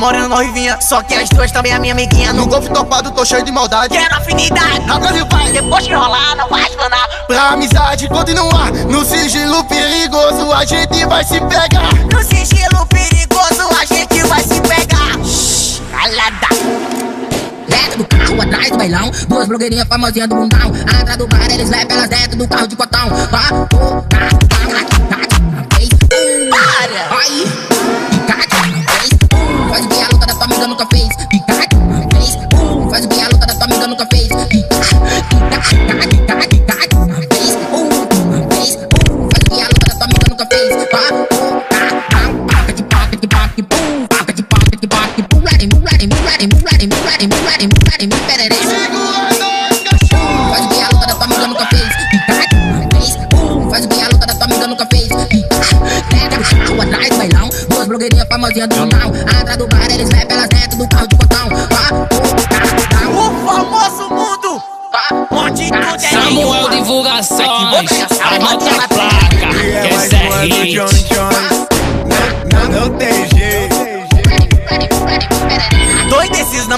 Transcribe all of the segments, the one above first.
namorando noivinha Só que as duas também é minha amiguinha No golfe topado tô cheio de maldade Quero afinidade Na Brasil vai Depois que rolar não vai explanar Pra amizade continuar No sigilo perigoso a gente vai se pegar No sigilo perigoso a gente vai se pegar Calada Dentro do carro, atrás do bailão Duas blogueirinhas famosinhas do mundão Atrás do bar, eles levam elas dentro do carro de cotão Vá, ô, tá, tá, tá, de uma vez Para! Faz que a luta da tua amiga nunca fez. Vez Uh, Faz que a luta da tua amiga nunca fez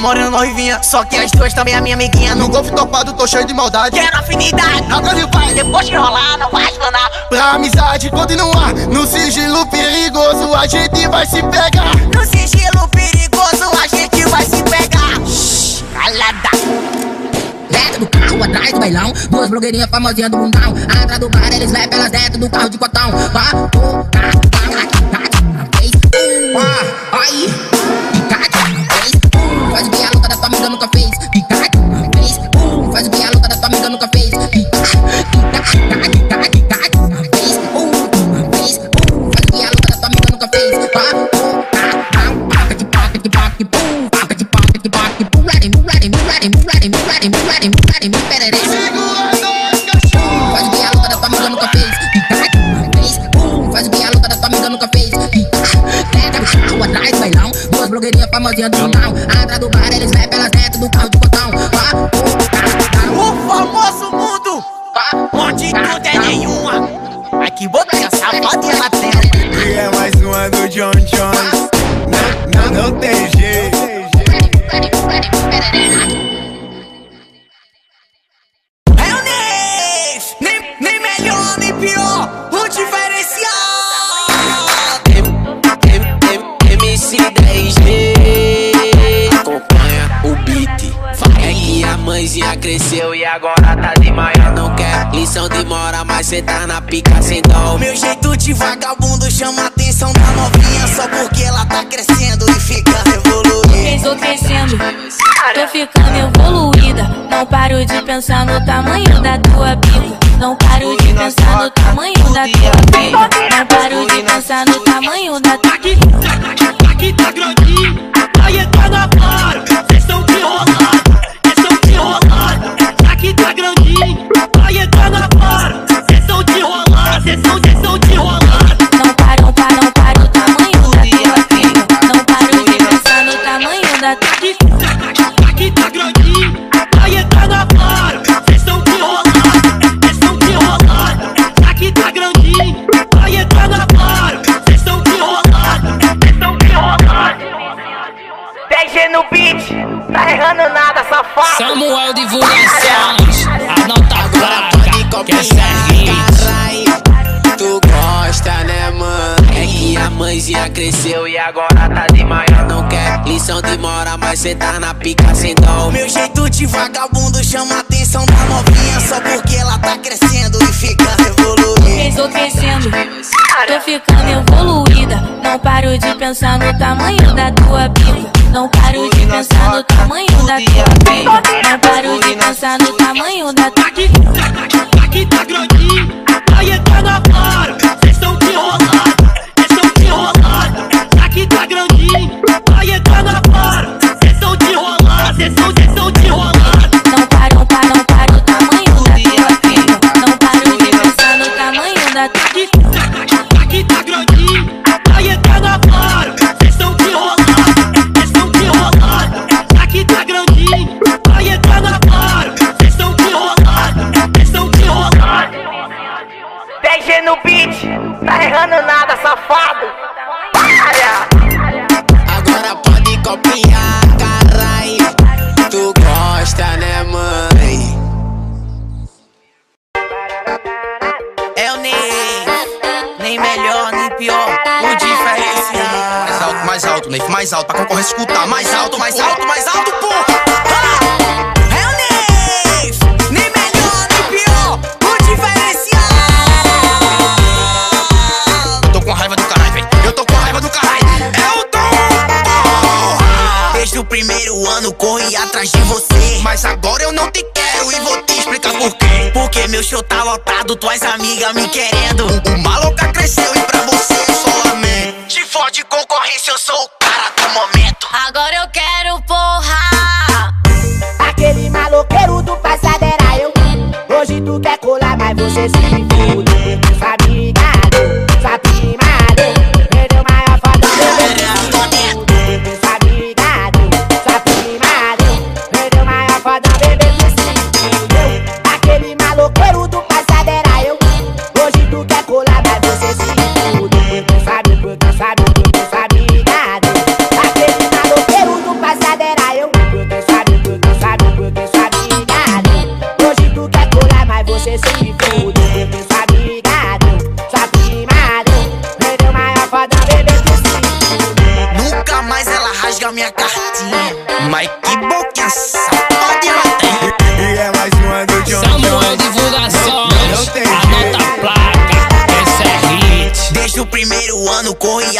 namorando noivinha Só que as duas também é minha amiguinha No golfe topado tô cheio de maldade Quero afinidade Na Brasil vai Depois que rolar não vai explanar Pra amizade continuar No sigilo perigoso a gente vai se pegar No sigilo perigoso a gente vai se pegar Calada Dentro do carro, atrás do bailão Duas blogueirinhas famosinhas do mundão Atrás do bar, eles levam elas dentro do carro de cotão Vá, ô, tá, tá, tá, de uma vez Vá, aí, fica Faz o que a luta da tua amiga nunca fez vez Uh, Faz o que a luta da tua amiga nunca fez vez Uh, vez Uh, Faz o que a luta da tua amiga nunca fez tá, tá, paca de paca de paca de pum Paca de paca de paca de pum lare, mu, lare, mu, lare, mu, lare, mu, pererê Faz o que a luta da tua amiga nunca fez vez Uh, Faz o que a luta da tua amiga nunca fez Famosinhas do jornal Atrás do bar eles levam elas dentro do carro ficando evoluída. Não paro de pensar no tamanho da tua pica. Não paro de pensar no tamanho da tua pica. Não paro de pensar no tamanho da tua pica. Aqui tá grandinho, aí tá na para. Cês tão de rolado, cês tão de rolado. Aqui tá grandinho, aí tá na para. Cês tão de rolado, cês tão, 10G no beat, tá errando nada, safado. Samuel Divulgações, anota Agora pode essa é copiar, que a mãezinha cresceu e agora tá de maior Não quer lição de mora, mas cê tá na pica sem dó. Meu jeito de vagabundo chama a atenção da novinha Só porque ela tá crescendo e ficando evoluída Estou crescendo, tô ficando evoluída. Não paro de pensar no tamanho da tua pica. Não paro de pensar no tamanho da tua pica. Não paro de pensar no tamanho da tua Aqui, aqui tá grandinho, aí tá na para. Cês tão de rolado, tão de rolado. Aqui tá grandinho, aí tá na para. mano corre atrás de você. Mas agora eu não te quero e vou te explicar por quê. Porque meu show tá lotado, tuas amigas me querendo. O maluca cresceu e pra você eu sou amém. Te fode concorrência, eu sou o cara do momento. Agora eu quero porra. Aquele maloqueiro do passado era eu. Hoje tu quer colar, mas você se fude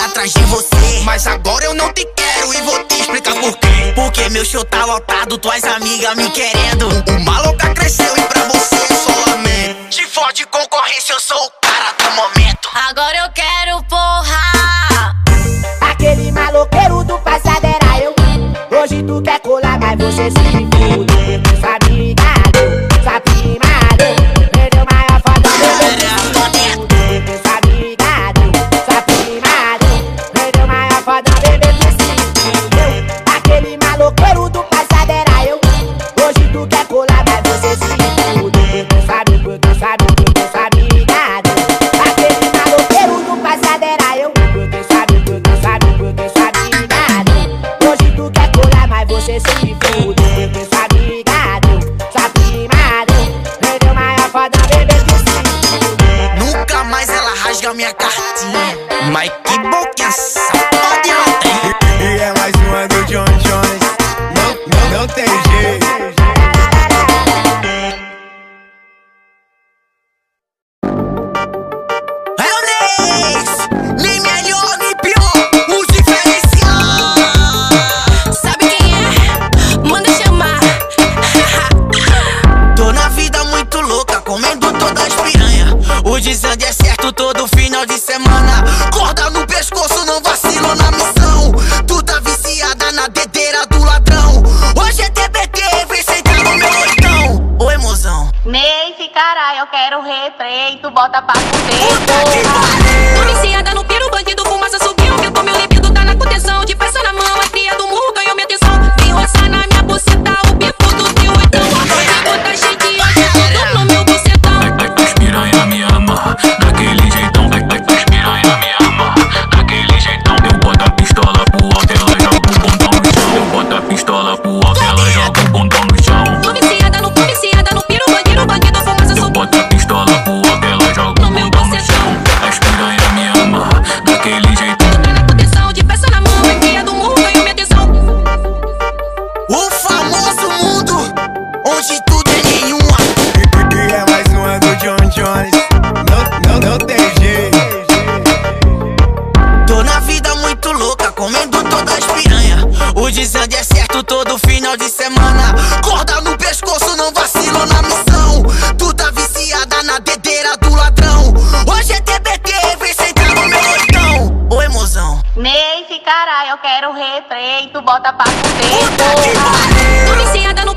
atrás de você. Mas agora eu não te quero e vou te explicar por quê. Porque meu show tá lotado, tuas amigas me querendo. Uma louca cresceu e pra você é eu sou lamento. Te fode concorrência, eu sou o cara do momento. Agora eu quero porra. Aquele maloqueiro do passado era eu. Hoje tu quer colar, mas você se fudeu. Sabe Dice, carai, eu quero o tu bota pra fuder. viciada no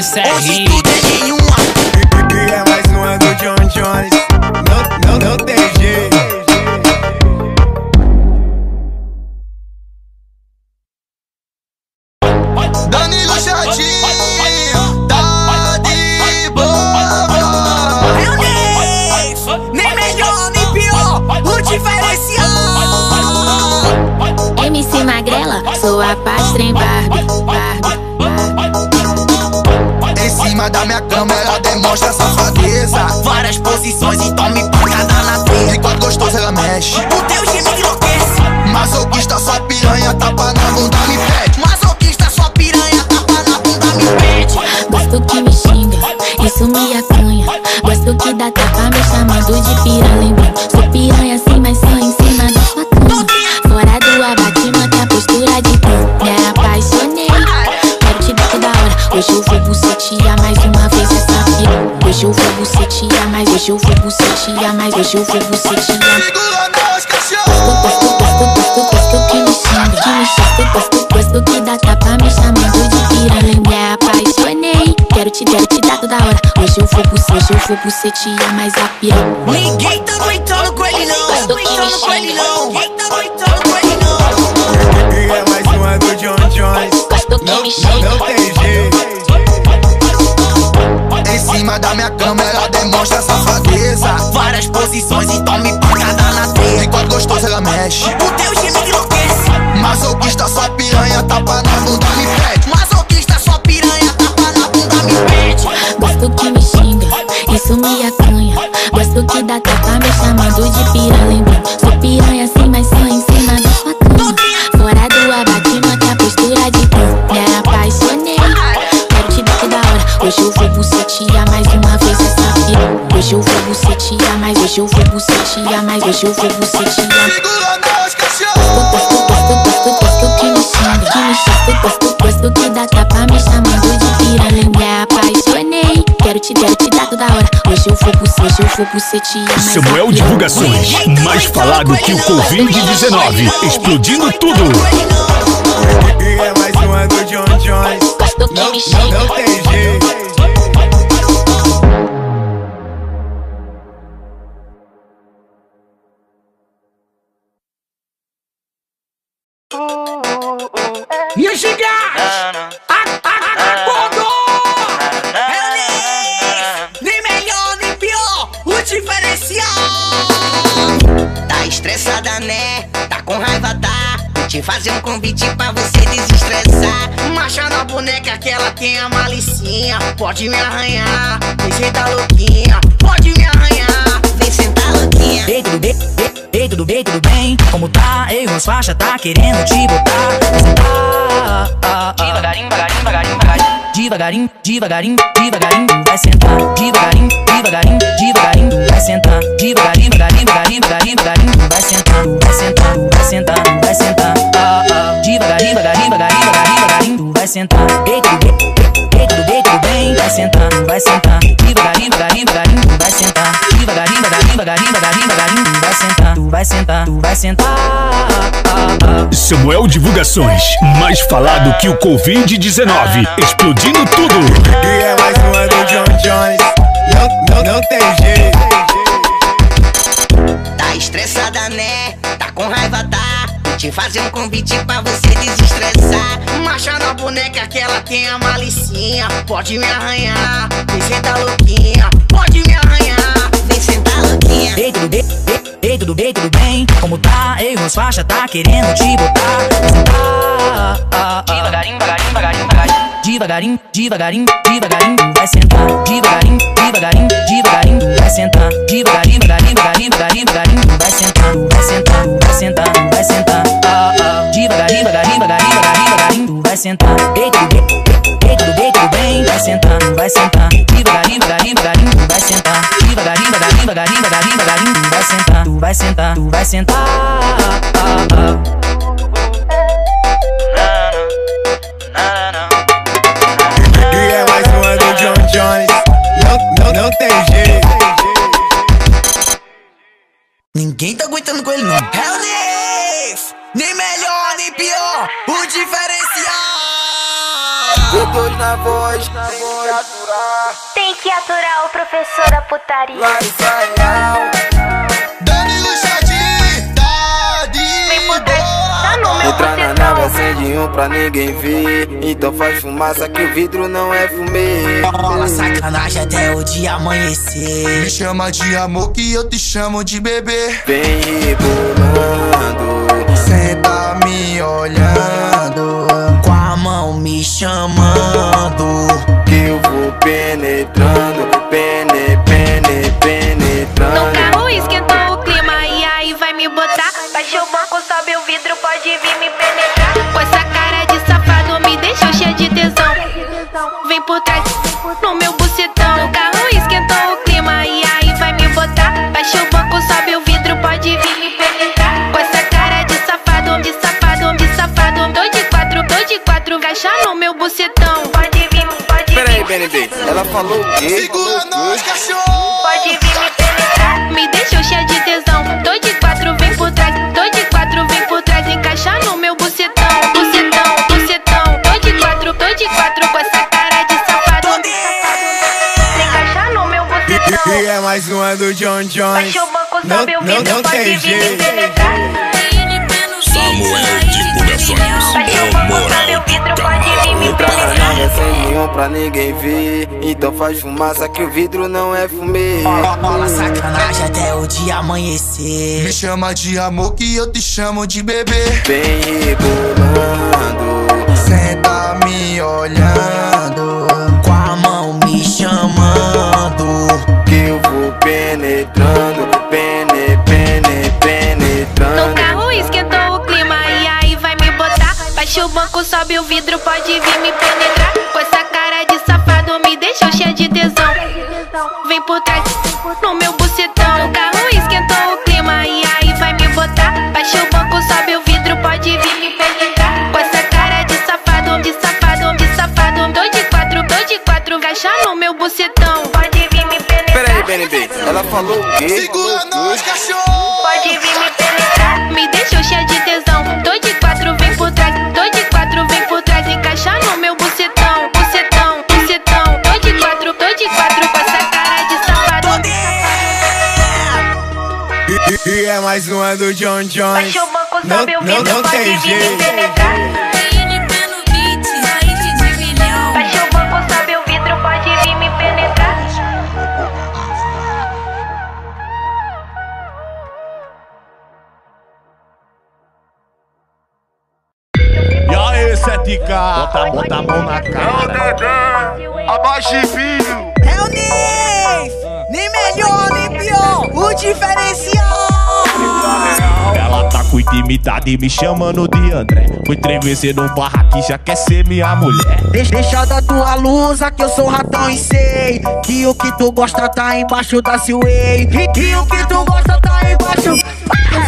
essa é hoje eu vou bucetear mais, hoje eu vou bucetear. Gosto, gosto, gosto, gosto, gosto que me xinga, que me xinga, gosto, gosto que dá tapa me chamando de piranha. Me apaixonei, quero te, quero te dar toda hora. Hoje eu vou bucetear, hoje eu vou bucetear mais a piranha. Ninguém tá aguentando com ele não. Aguentando com ele não. Ninguém tá aguentando com ele não. E é mais uma do John Jones. Gosto que me não, não xinga. tem jeito. Em cima da minha cama ela demonstra safadeza. Várias posições e tome pancada na teia. Enquanto gostoso ela mexe. Vou bucetear. Segurando os cachorros. Gosto, gosto, gosto, gosto que me xinga, que me xinga, gosto, gosto que dá tapa me chamando de piranha. Me apaixonei, quero te, quero te dar toda hora. Hoje eu vou bucetear, hoje eu vou bucetear mais a Samuel. Divulgações, mais falado que o Covid-19, explodindo tudo. E é mais uma do John Jones. Gosto que Não, me não, xinga. não tem jeito. Pode me arranhar, vem sentar louquinha. Pode me arranhar, Vem sentar, louquinha. Ei, tudo bem? Ei, ei, tudo bem, tudo bem? Como tá? Ei, umas faixas tá querendo te botar. Ah, ah. Devagarinho, devagarinho, devagarinho, devagarinho. Devagarinho, devagarinho, devagarinho, vai sentar. Devagarinho, devagarinho, devagarinho, vai sentar. Devagarinho, devagarinho, devagarinho, devagarinho, sentar. Tu vai sentar. Samuel Divulgações, mais falado que o Covid-19, explodindo tudo. E é mais uma do John Jones. Não, não, não tem jeito. Tá estressada, né? Tá com raiva, tá? Vou te fazer um convite pra você desestressar. marcha na boneca que ela tem a malicinha. Pode me arranhar, vem sentar louquinha. Pode me arranhar, Vem sentar, louquinha. Ei, ei, tudo bem, tudo bem? Como tá? Ei, umas faixas tá querendo te botar. Você tá. ah, ah. Devagarinho, devagarinho, devagarinho, devagarinho. Devagarinho, devagarinho, vai sentar. Devagarinho, devagarinho, devagarinho, vai sentar. Devagarinho, devagarinho, devagarinho, devagarinho, vai sentar. Vai sentar, vai sentar, vai sentar. Ah, ah. Devagarinho, devagarinho, devagarinho, devagarinho, vai sentar. Ei, tudo bem? Ei, tudo bem, tudo bem? Vai sentar, vai sentar. Devagarinho, devagarinho, devagarinho, vai sentar. Devagarinho, devagarinho, devagarinho, devagarinho, devagarinho, vai sentar. Tu vai sentar, tu vai sentar. Ah, ah. E é mais uma do John Jones. Não, não, não tem jeito. Ninguém tá aguentando com ele, não. Nif! Nem melhor, nem pior, o diferencial! D2 na voz. Tem que aturar o professor a putaria. Dani o Jardim, Vem por trás, tá Entra na nave, acende um pra ninguém ver. Então faz fumaça que o vidro não é fumê. Rola sacanagem até o dia amanhecer. Me chama de amor que eu te chamo de bebê. Vem rebolando, senta me olhando. Me chamando. Que eu vou penetrando, pene, pene, No penetrando. carro esquentou o clima e aí vai me botar. Baixa o banco, sobe o vidro, pode vir me penetrar. Com essa cara de safado me deixou cheia de tesão. Vem por trás, falou o quê? Segura nós, cachorro. Pode vir me penetrar, me deixou cheia de tesão. Tô de quatro, vem por trás. Tô de quatro, vem por trás. Encaixa no meu bucetão, bucetão, bucetão. Tô de quatro, tô de quatro com essa cara de safado. Encaixa no meu bucetão. E é mais uma do John Jones. Baixa o banco, Não, sobe o não, vidro, não pode tem vir me jeito. Pra ninguém ver. Então faz fumaça que o vidro não é fumê. Rola sacanagem até o dia amanhecer. Me chama de amor que eu te chamo de bebê. Vem rebolando, senta me olhando. Com a mão me chamando. Que eu vou penetrando, pene, pene, No penetrando. carro esquentou o clima e aí vai me botar. Baixa o banco, sobe o vidro, pode vir me penetrar. De tesão. Vem por trás, no meu bucetão. No carro esquentou o clima e aí vai me botar. Baixa o banco, sobe o vidro, pode vir me penetrar. Com essa cara de safado, de safado, de safado. Tô de quatro, tô de quatro, caixa no meu bucetão. Pode vir me penetrar. Peraí, BNB, ela falou o quê? Segura nós, cachorro. Uma do John Jones. Baixa o banco, Não, sobe o não, vidro, não pode me jeito. penetrar. Baixa o banco, sobe o vidro, pode vir me penetrar. E aí, 7K? Bota, bota a mão intimidade me chamando de André. Foi vezes no barra que já quer ser minha mulher. Deixa, deixa da tua lusa que eu sou ratão e sei Que o que tu gosta tá embaixo da Seaway E o que tu gosta tá embaixo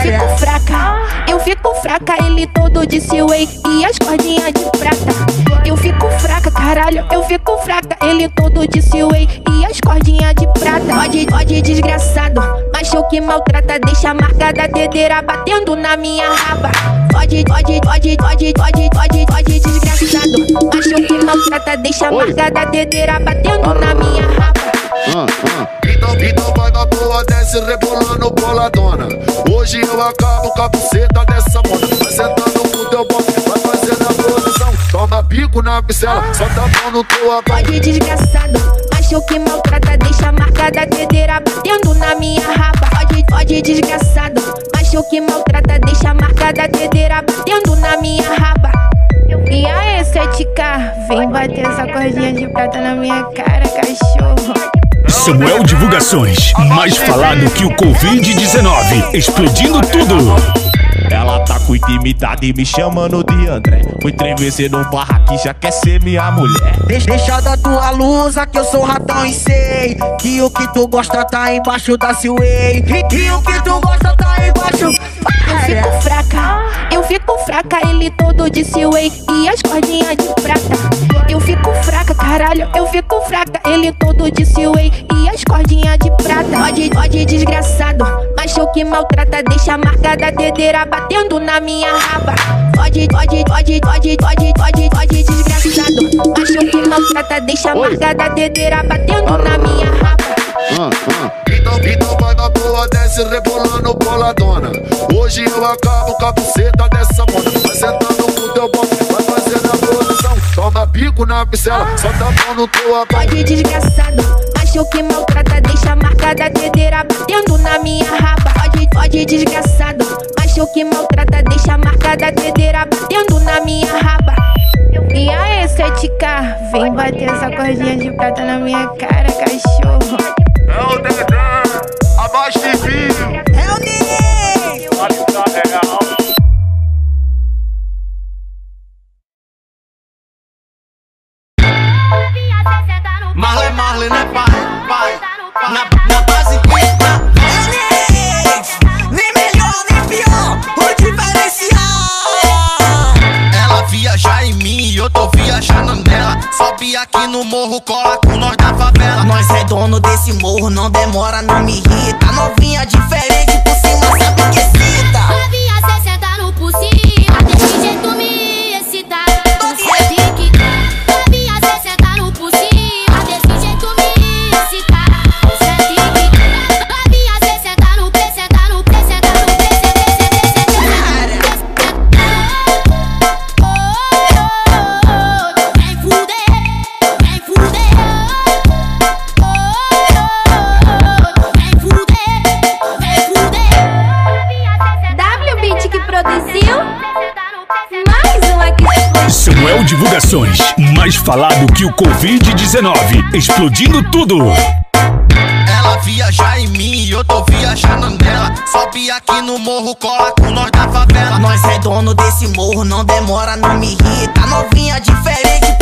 fico fraca, eu fico fraca, ele todo de Seaway e as cordinhas de prata. Eu fico fraca, caralho, eu fico fraca, ele todo de Seaway e as cordinhas de prata. Pode, pode, desgraçado, macho que maltrata, deixa a marca da dedeira batendo na minha raba. Pode, pode, pode, pode, pode, pode, pode, desgraçado, macho que maltrata, deixa a marca da dedeira batendo na minha raba. Então, então vai na boa, desce rebolando boladona. Hoje eu acabo com a buceta dessa mona. Vai sentando com teu bom, vai fazendo a posição. Toma pico na pincela, solta a mão no teu. Pode desgraçado, macho que maltrata, deixa a marca da dedeira batendo na minha raba. Pode, pode desgraçado, macho que maltrata, deixa a marca da dedeira batendo na minha raba. E aí, 7K, vem bater essa cordinha de prata na minha cara, cachorro. Samuel Divulgações, mais falado que o Covid-19, explodindo tudo. Ela tá com intimidade me chamando de André. Foi três vezes no barra que já quer ser minha mulher. Deixa, deixa da tua lusa que eu sou ratão e sei Que o que tu gosta tá embaixo da Seaway E o que tu gosta tá embaixo Eu fico fraca, eu fico fraca, ele todo de Seaway e as cordinhas de prata. Eu fico fraca, caralho, eu fico fraca, ele todo de Seaway e as cordinhas de prata. Pode, pode, desgraçado, macho que maltrata, deixa a marca da dedeira batendo na minha raba. Pode, pode, pode, pode, pode, pode, pode, desgraçado. Macho que maltrata, deixa a marca da dedeira batendo na minha raba. Então, então vai na boa, desce rebolando boladona. Hoje eu acabo com a buceta dessa moda. Vai sentando com teu bote, vai fazendo a posição. Toma pico na pincela, só tá bom no teu abão. Pode, desgraçado. Macho que maltrata, deixa a marca da dedeira batendo na minha raba. Pode, pode, desgraçado. Macho que maltrata, deixa a marca da dedeira batendo na minha raba. E aí, 7K, vem bater essa cordinha de prata na minha cara, cachorro. É o Dedé, abaixo de vinho. É o! Falado que o Covid-19, explodindo tudo. Ela viaja em mim e eu tô viajando nela. Sobe aqui no morro, cola com nós da favela. Nós é dono desse morro, não demora, não me irrita. Novinha diferente,